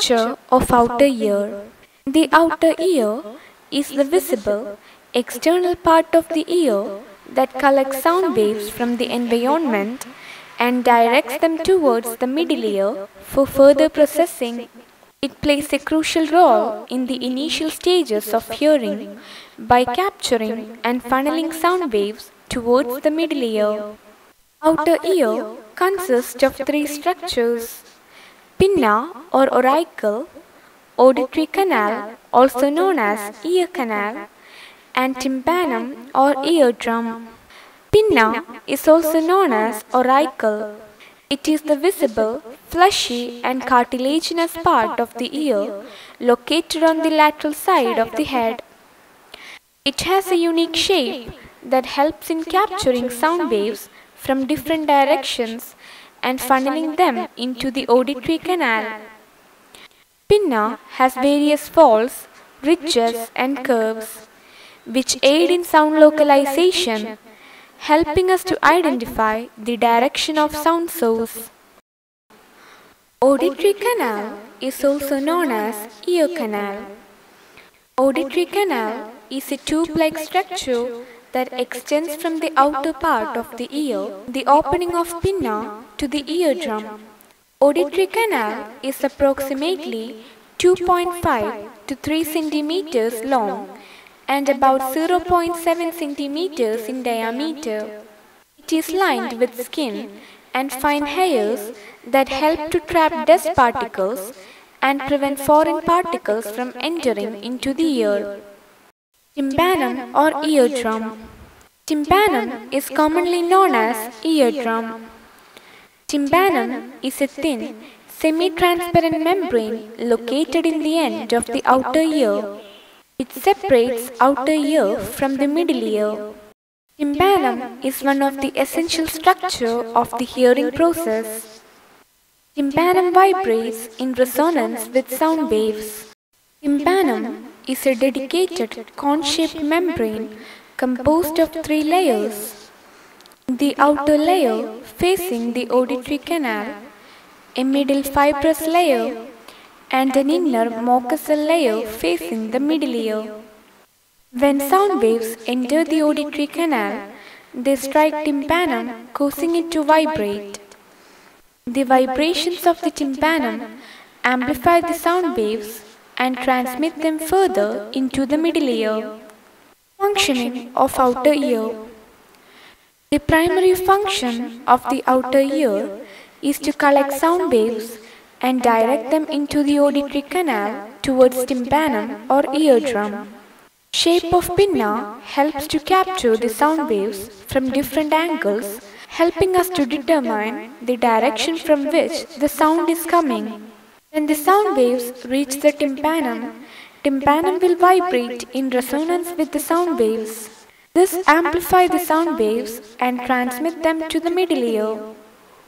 Structure of outer ear. The outer ear is the visible, external part of the ear that collects sound waves from the environment and directs them towards the middle ear for further processing. It plays a crucial role in the initial stages of hearing by capturing and funneling sound waves towards the middle ear. Outer ear consists of three structures pinna or auricle, auditory canal, also known as ear canal, and tympanum or eardrum. Pinna is also known as auricle. It is the visible, fleshy, and cartilaginous part of the ear located on the lateral side of the head. It has a unique shape that helps in capturing sound waves from different directions and funneling them into the auditory canal. Pinna has various folds, ridges, and curves, which aid in sound localization, helping us to identify the direction of sound source. Auditory canal is also known as ear canal. Auditory canal is a tube-like structure that extends from the outer part of the ear, the opening of pinna, to the eardrum. Auditory canal is approximately 2.5 to 3 centimeters long and about 0.7 centimeters in diameter. It is lined with skin and fine hairs that help to trap dust particles and prevent foreign particles from entering into the ear. Tympanum or eardrum. Tympanum is commonly known as eardrum. Tympanum is a thin, semi-transparent membrane located in the end of the outer ear. It separates outer ear from the middle ear. Tympanum is one of the essential structure of the hearing process. Tympanum vibrates in resonance with sound waves. Tympanum is a dedicated cone-shaped membrane composed of three layers. The outer layer facing the auditory canal, a middle fibrous layer, and an inner mucosal layer facing the middle ear. When sound waves enter the auditory canal, they strike tympanum, causing it to vibrate. The vibrations of the tympanum amplify the sound waves and transmit them further into the middle ear. Functioning of outer ear. The primary function of the outer ear is to collect sound waves and direct them into the auditory canal towards tympanum or eardrum. Shape of pinna helps to capture the sound waves from different angles, helping us to determine the direction from which the sound is coming. When the sound waves reach the tympanum, tympanum will vibrate in resonance with the sound waves. This amplifies the sound waves and transmit them to the middle ear.